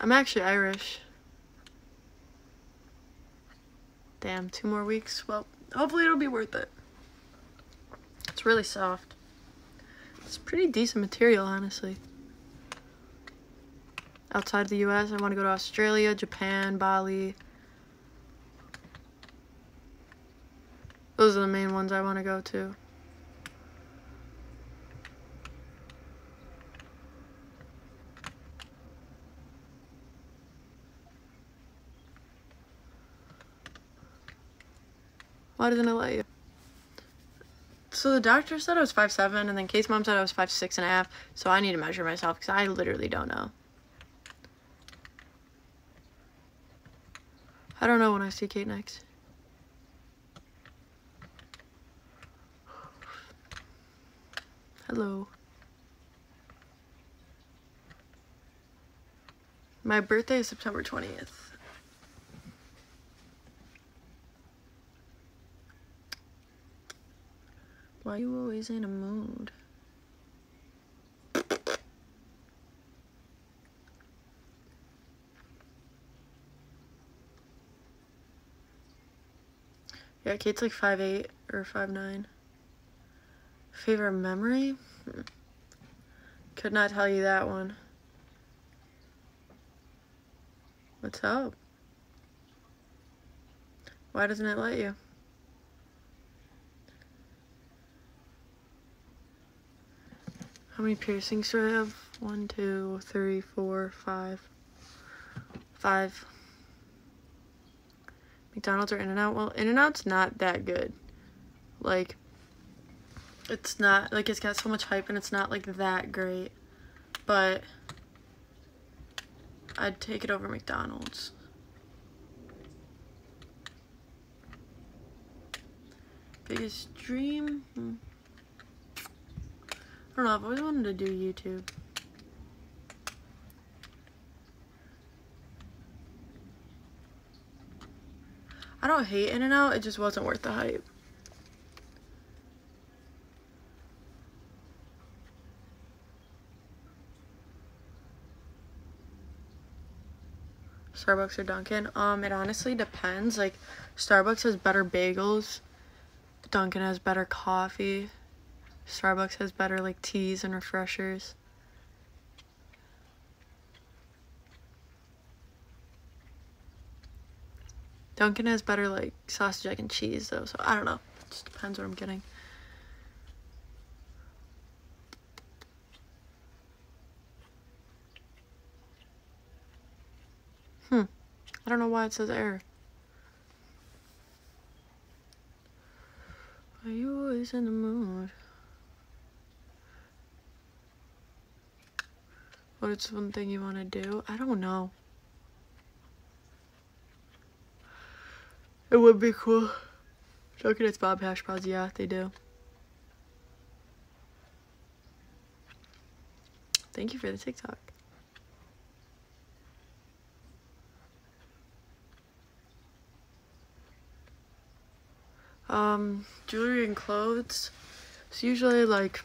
I'm actually Irish. Damn, two more weeks. Well, hopefully it'll be worth it. It's really soft. It's pretty decent material, honestly. Outside the US, I want to go to Australia, Japan, Bali. Those are the main ones I want to go to. Why doesn't it let you? So the doctor said I was five seven, and then Kate's mom said I was five six and a half. So I need to measure myself because I literally don't know. I don't know when I see Kate next. Hello. My birthday is September 20th. Why you always in a mood? Yeah, Kate's like five eight or five nine. Favorite memory? Could not tell you that one. What's up? Why doesn't it let you? How many piercings do I have? One, two, three, four, five. Five. McDonald's or In-N-Out? Well, In-N-Out's not that good. Like, it's not, like, it's got so much hype and it's not, like, that great. But, I'd take it over McDonald's. Biggest dream? Hmm. I don't know, I've always wanted to do YouTube. I don't hate In-N-Out, it just wasn't worth the hype. Starbucks or Dunkin'? Um, it honestly depends. Like, Starbucks has better bagels. Dunkin' has better coffee. Starbucks has better, like, teas and refreshers. Dunkin' has better, like, sausage, egg, and cheese, though, so I don't know. It just depends what I'm getting. Hmm. I don't know why it says error. Are you always in the mood? What's one thing you want to do? I don't know. It would be cool. Looking at Bob Hash Bros, yeah, they do. Thank you for the TikTok. Um, jewelry and clothes. It's usually like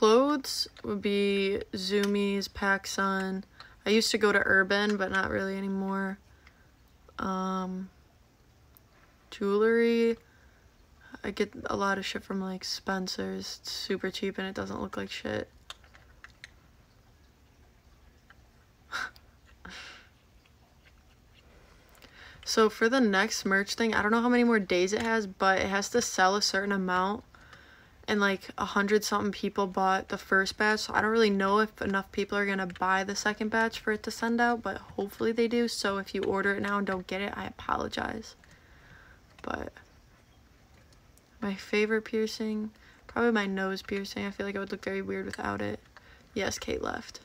clothes would be Zumiez, PacSun. I used to go to Urban, but not really anymore. Um, jewelry. I get a lot of shit from like Spencer's. It's super cheap and it doesn't look like shit. So for the next merch thing, I don't know how many more days it has, but it has to sell a certain amount. And like a hundred something people bought the first batch. So I don't really know if enough people are to buy the second batch for it to send out, but hopefully they do. So if you order it now and don't get it, I apologize. But my favorite piercing, probably my nose piercing. I feel like I would look very weird without it. Yes, Kate left.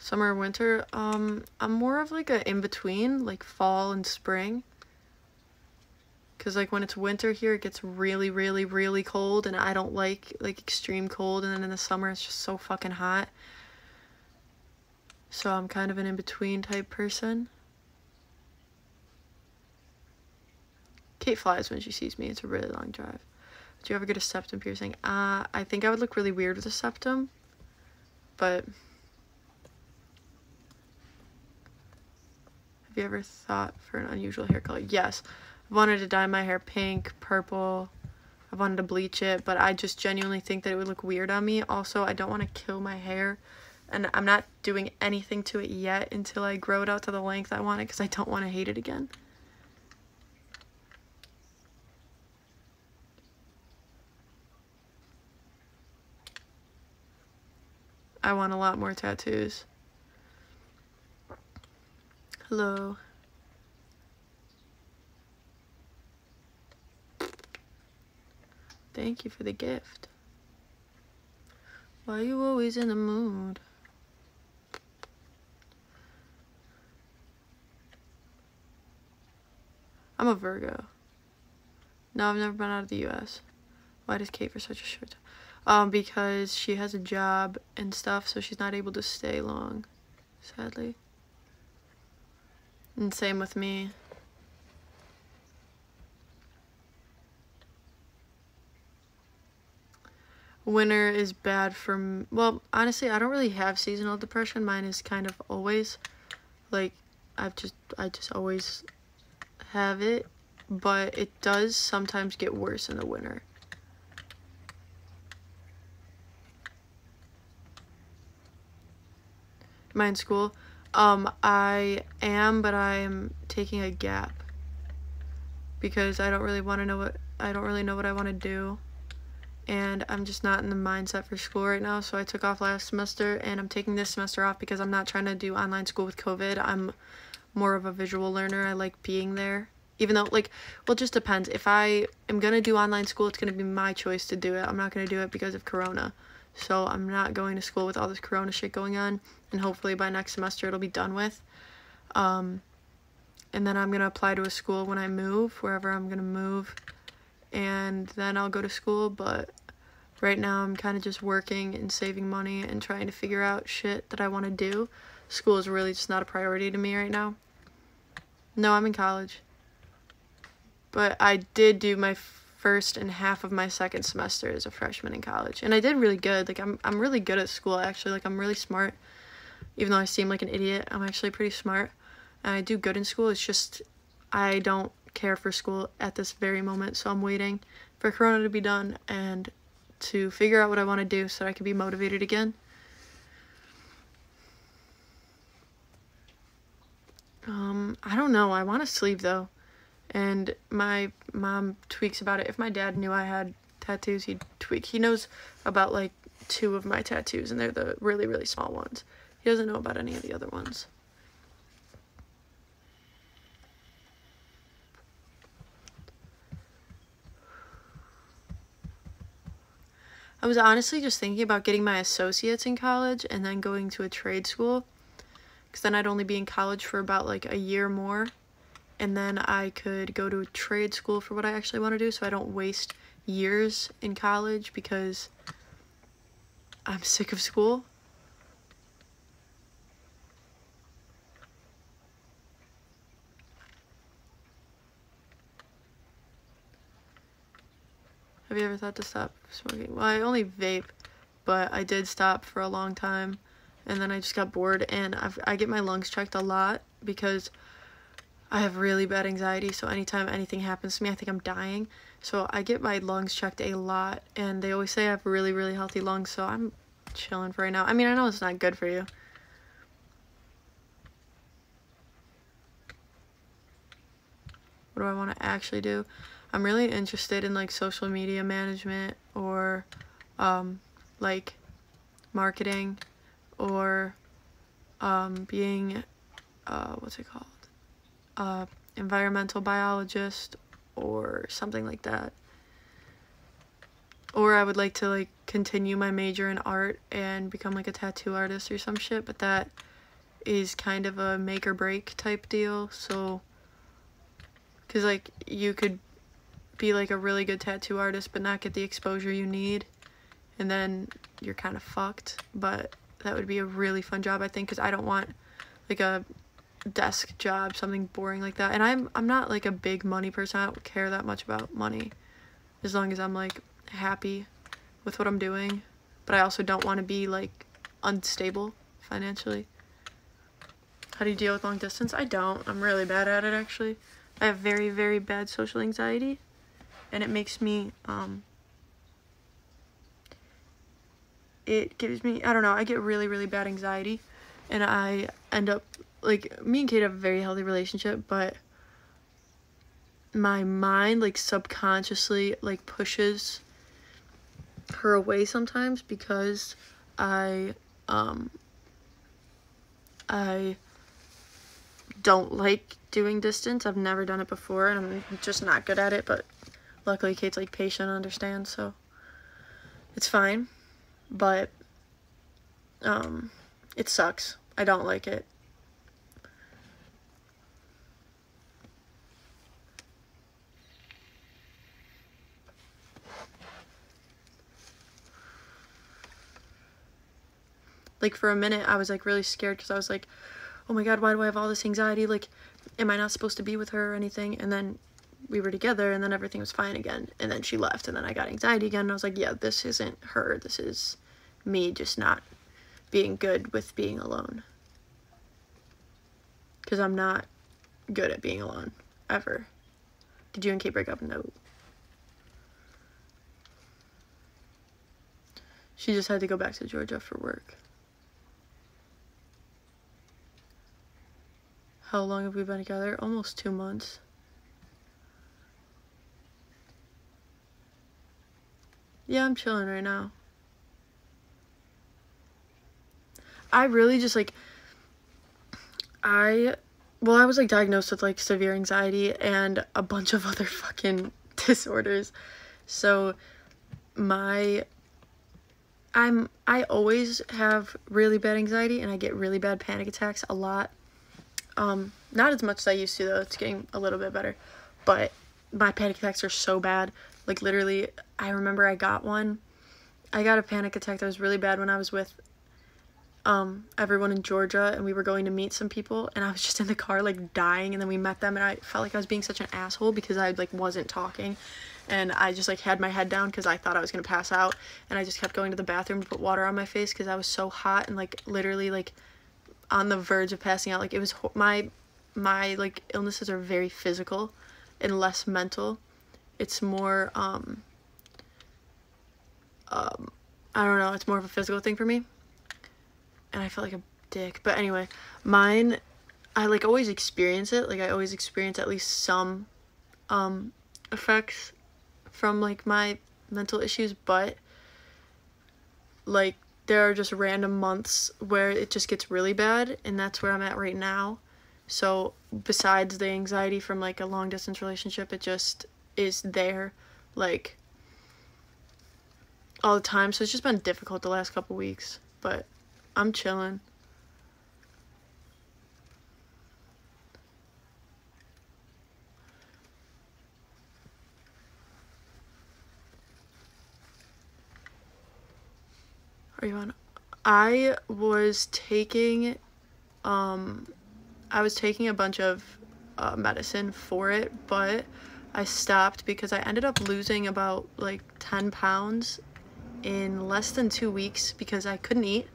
Summer winter um i'm more of like a in between like fall and spring. Because like when it's winter here it gets really really really cold and i don't like like extreme cold and then in the summer it's just so fucking hot. So i'm kind of an in-between type person. Kate flies when she sees me. It's a really long drive. Do you ever get a septum piercing? Uh, I think I would look really weird with a septum, but have you ever thought for an unusual hair color? Yes. I've wanted to dye my hair pink, purple. I've wanted to bleach it, but I just genuinely think that it would look weird on me. Also, I don't want to kill my hair, and I'm not doing anything to it yet until I grow it out to the length I want it because I don't want to hate it again. I want a lot more tattoos. Hello. Thank you for the gift. Why are you always in the mood? I'm a Virgo. No, I've never been out of the U.S. Why does Kate for such a short time? Um, because she has a job and stuff, so she's not able to stay long, sadly. And same with me. Winter is bad for well, honestly, I don't really have seasonal depression. Mine is kind of always like I've just I just always have it, but it does sometimes get worse in the winter. In school? Um, I am, but I'm taking a gap. Because I don't really want to know what I don't really know what I want to do. And I'm just not in the mindset for school right now so I took off last semester and I'm taking this semester off because I'm not trying to do online school with COVID. I'm more of a visual learner. I like being there. Even though like well it just depends. If I am gonna do online school it's gonna be my choice to do it. I'm not gonna do it because of corona so I'm not going to school with all this corona shit going on and hopefully by next semester it'll be done with. Um, and then I'm gonna apply to a school when I move wherever I'm gonna move. And then I'll go to school but right now I'm kind of just working and saving money and trying to figure out shit that I want to do. School is really just not a priority to me right now. No I'm in college. But I did do my first and half of my second semester as a freshman in college. And I did really good. Like I'm, I'm really good at school actually. Like I'm really smart. Even though I seem like an idiot I'm actually pretty smart. And I do good in school. It's just I don't care for school at this very moment. So I'm waiting for corona to be done and to figure out what I want to do so I can be motivated again. Um I don't know. I want to sleep though and my mom tweaks about it. If my dad knew I had tattoos, he'd tweak. He knows about like two of my tattoos, and they're the really, really small ones. He doesn't know about any of the other ones. I was honestly just thinking about getting my associates in college and then going to a trade school because then I'd only be in college for about like a year more and then I could go to trade school for what I actually want to do so I don't waste years in college because I'm sick of school. Have you ever thought to stop smoking? Well, I only vape, but I did stop for a long time and then I just got bored and I've, I get my lungs checked a lot because I have really bad anxiety, so anytime anything happens to me, I think I'm dying. So I get my lungs checked a lot, and they always say I have really, really healthy lungs, so I'm chilling for right now. I mean, I know it's not good for you. What do I want to actually do? I'm really interested in like social media management or um, like marketing or um, being, uh, what's it called? Uh, environmental biologist or something like that. Or I would like to like continue my major in art and become like a tattoo artist or some shit, but that is kind of a make or break type deal. So, because like you could be like a really good tattoo artist but not get the exposure you need, and then you're kind of fucked. But that would be a really fun job, I think, because I don't want like a desk job, something boring like that. And I'm I'm not like a big money person. I don't care that much about money. As long as I'm like happy with what I'm doing, but I also don't want to be like unstable financially. How do you deal with long distance? I don't. I'm really bad at it actually. I have very, very bad social anxiety and it makes me, um, it gives me, I don't know, I get really, really bad anxiety and I end up, like, me and Kate have a very healthy relationship, but my mind, like, subconsciously, like, pushes her away sometimes because I, um, I don't like doing distance. I've never done it before and I'm just not good at it, but luckily Kate's like patient and understands, so it's fine. But um it sucks. I don't like it. Like for a minute I was like really scared cuz I was like oh my god, why do I have all this anxiety? Like, am I not supposed to be with her or anything? And then we were together and then everything was fine again. And then she left and then I got anxiety again. And I was like, yeah, this isn't her. This is me just not being good with being alone. Because I'm not good at being alone, ever. Did you and Kate break up? No. She just had to go back to Georgia for work. How long have we been together? Almost two months. Yeah, I'm chilling right now. I really just like I well, I was like diagnosed with like severe anxiety and a bunch of other fucking disorders. So my I'm I always have really bad anxiety and I get really bad panic attacks a lot. Um, not as much as I used to though. It's getting a little bit better. But my panic attacks are so bad. Like literally, I remember I got one. I got a panic attack that was really bad when I was with um everyone in Georgia and we were going to meet some people and I was just in the car like dying and then we met them and I felt like I was being such an asshole because I like wasn't talking and I just like had my head down because I thought I was gonna pass out and I just kept going to the bathroom to put water on my face because I was so hot and like literally like on the verge of passing out. Like it was my my like illnesses are very physical and less mental. It's more um um I don't know, it's more of a physical thing for me. And I felt like a dick. But anyway, mine I like always experience it. Like I always experience at least some um effects from like my mental issues, but like there are just random months where it just gets really bad and that's where I'm at right now. So besides the anxiety from like a long distance relationship, it just is there like all the time. So it's just been difficult the last couple weeks, but I'm chilling. Are you on? I was taking, um, I was taking a bunch of uh, medicine for it, but I stopped because I ended up losing about like 10 pounds in less than two weeks because I couldn't eat.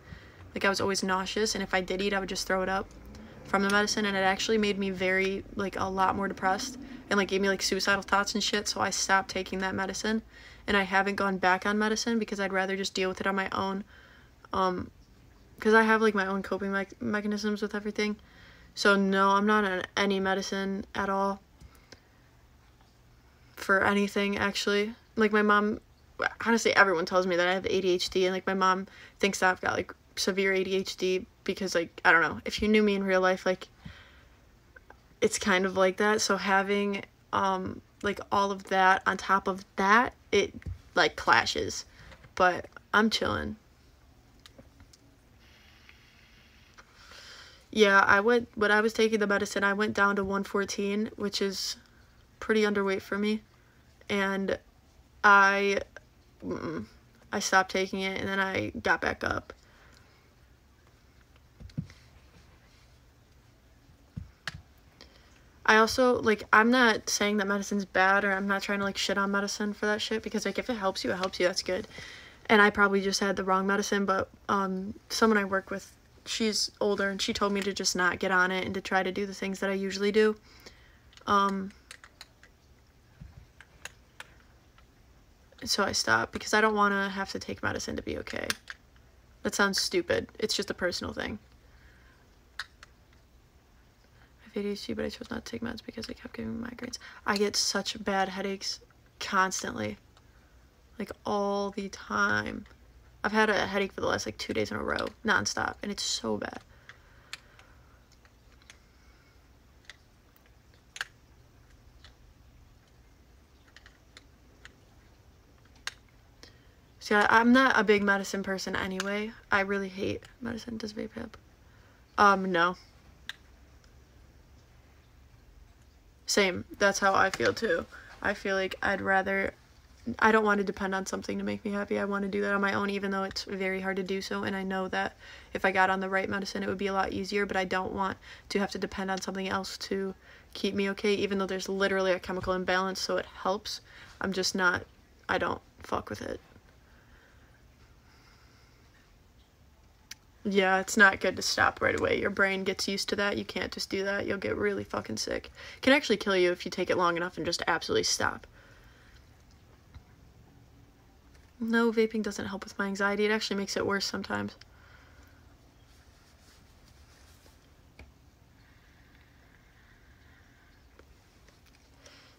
Like I was always nauseous, and if I did eat, I would just throw it up from the medicine, and it actually made me very like a lot more depressed and like gave me like suicidal thoughts and shit. So I stopped taking that medicine, and I haven't gone back on medicine because I'd rather just deal with it on my own. Um, because I have like my own coping me mechanisms with everything. So no, I'm not on any medicine at all for anything actually. Like my mom, honestly, everyone tells me that I have ADHD, and like my mom thinks that I've got like severe ADHD because like I don't know. If you knew me in real life, like it's kind of like that. So having um like all of that on top of that, it like clashes. But I'm chilling. Yeah, I went when I was taking the medicine, I went down to 114, which is pretty underweight for me. And I I stopped taking it and then I got back up. I also like I'm not saying that medicine's bad or I'm not trying to like shit on medicine for that shit because like if it helps you, it helps you. That's good. And I probably just had the wrong medicine, but um someone I work with, she's older and she told me to just not get on it and to try to do the things that I usually do. Um so I stopped because I don't want to have to take medicine to be okay. That sounds stupid. It's just a personal thing. I have ADHD, but I chose not to take meds because they kept giving me migraines. I get such bad headaches constantly. Like all the time. I've had a headache for the last like two days in a row, nonstop, and it's so bad. See, I, am not a big medicine person anyway. I really hate medicine. Does vape help? Um, no. Same. That's how I feel too. I feel like I'd rather I don't want to depend on something to make me happy. I want to do that on my own even though it's very hard to do so and I know that if I got on the right medicine it would be a lot easier, but I don't want to have to depend on something else to keep me okay even though there's literally a chemical imbalance so it helps. I'm just not I don't fuck with it. Yeah, it's not good to stop right away. Your brain gets used to that. You can't just do that. You'll get really fucking sick. It can actually kill you if you take it long enough and just absolutely stop. No, vaping doesn't help with my anxiety. It actually makes it worse sometimes.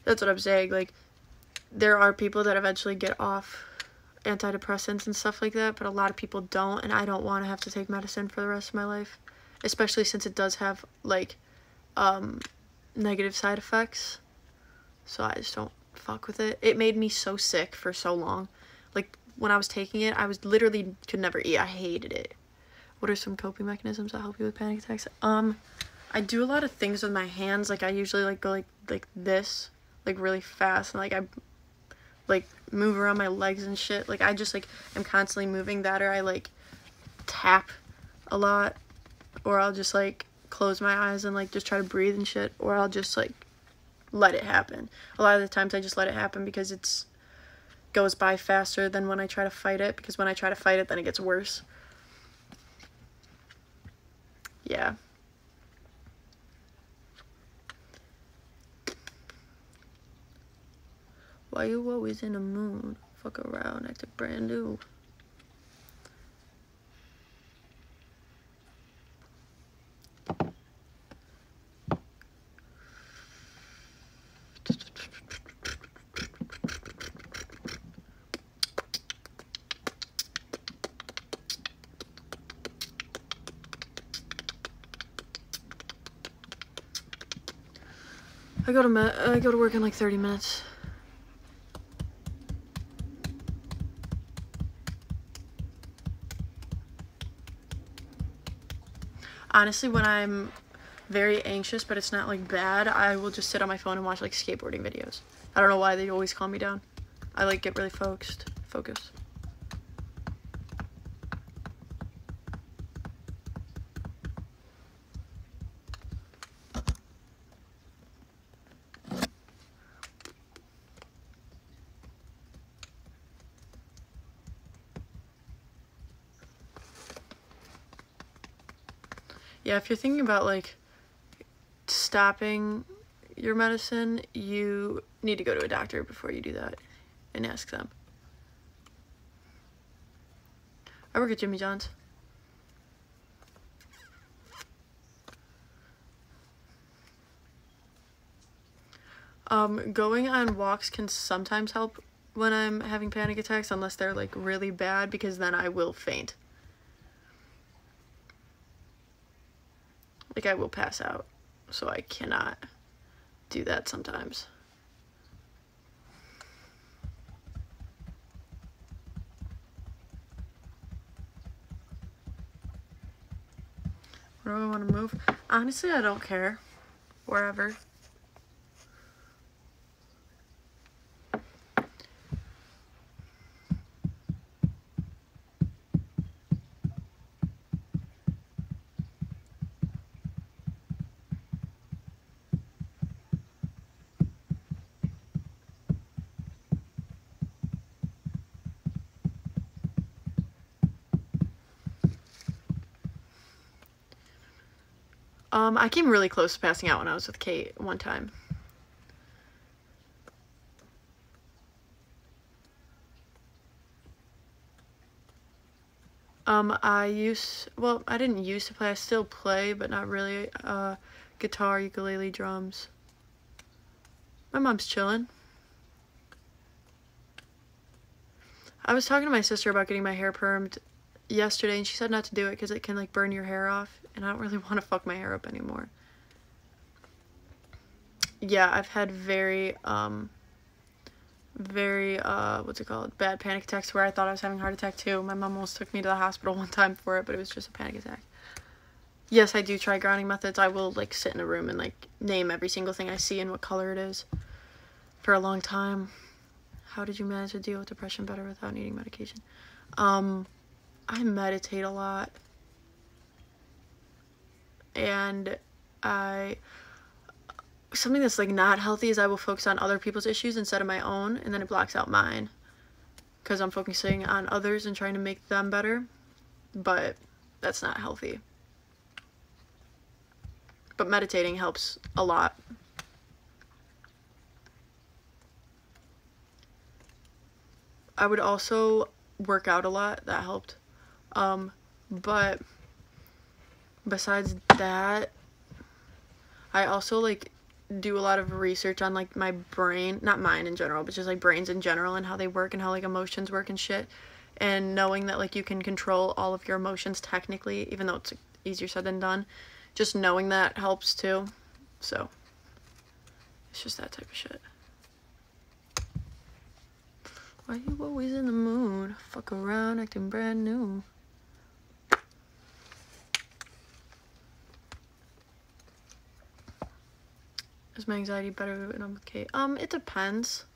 That's what I'm saying. Like, there are people that eventually get off antidepressants and stuff like that, but a lot of people don't, and I don't want to have to take medicine for the rest of my life, especially since it does have like um, negative side effects. So I just don't fuck with it. It made me so sick for so long. Like when I was taking it, I was literally could never eat. I hated it. What are some coping mechanisms that help you with panic attacks? Um, I do a lot of things with my hands. Like I usually like go like like this, like really fast, and like I like move around my legs and shit. Like I just like I'm constantly moving that or I like tap a lot or I'll just like close my eyes and like just try to breathe and shit or I'll just like let it happen. A lot of the times I just let it happen because it's goes by faster than when I try to fight it because when I try to fight it then it gets worse. Yeah. Why you always in a mood? Fuck around, act brand new. I go to I go to work in like 30 minutes. Honestly, when I'm very anxious, but it's not like bad, I will just sit on my phone and watch like skateboarding videos. I don't know why they always calm me down. I like get really focused. Focused. Yeah, if you're thinking about like stopping your medicine, you need to go to a doctor before you do that and ask them. I work at Jimmy John's. Um, going on walks can sometimes help when I'm having panic attacks unless they're like really bad because then I will faint. Like I will pass out. So I cannot do that sometimes. Where do I want to move? Honestly, I don't care. Wherever. Um, I came really close to passing out when I was with Kate one time. Um, I used, well, I didn't used to play, I still play, but not really, uh, guitar, ukulele, drums. My mom's chilling. I was talking to my sister about getting my hair permed yesterday, and she said not to do it because it can, like, burn your hair off, and I don't really want to fuck my hair up anymore. Yeah, I've had very, um, very uh what's it called? Bad panic attacks where i thought i was having a heart attack too. My mom almost took me to the hospital one time for it but it was just a panic attack. Yes i do try grounding methods. I will like sit in a room and like name every single thing i see and what color it is for a long time. How did you manage to deal with depression better without needing medication? Um i meditate a lot. And i something that's like not healthy is I will focus on other people's issues instead of my own and then it blocks out mine. Because I'm focusing on others and trying to make them better but that's not healthy. But meditating helps a lot. I would also work out a lot. That helped um but besides that I also like do a lot of research on like my brain, not mine in general, but just like brains in general and how they work and how like emotions work and shit. And knowing that like you can control all of your emotions technically, even though it's easier said than done, just knowing that helps too. So it's just that type of shit. Why you always in the mood? Fuck around acting brand new. Is my anxiety better when I'm with Kate? Um, it depends.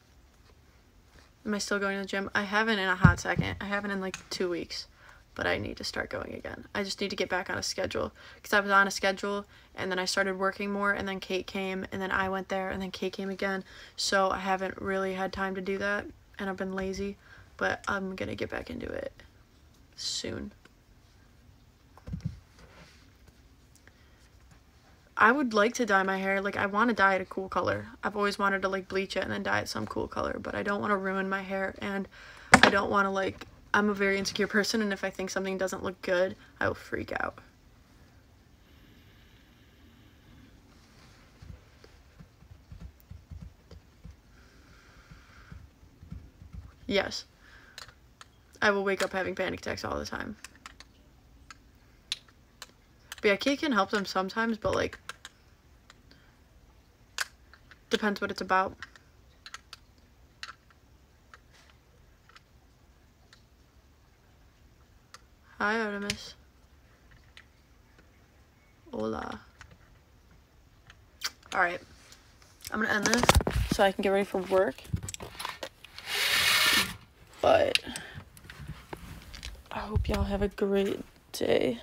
Am I still going to the gym? I haven't in a hot second. I haven't in like two weeks, but I need to start going again. I just need to get back on a schedule because I was on a schedule and then I started working more and then Kate came and then I went there and then Kate came again. So I haven't really had time to do that and I've been lazy, but I'm gonna get back into it soon. I would like to dye my hair. Like, I want to dye it a cool color. I've always wanted to, like, bleach it and then dye it some cool color. But I don't want to ruin my hair. And I don't want to, like... I'm a very insecure person. And if I think something doesn't look good, I will freak out. Yes. I will wake up having panic attacks all the time. But yeah, Kate can help them sometimes, but like, depends what it's about. Hi, Artemis. Hola. Alright. I'm gonna end this so I can get ready for work. But I hope y'all have a great day.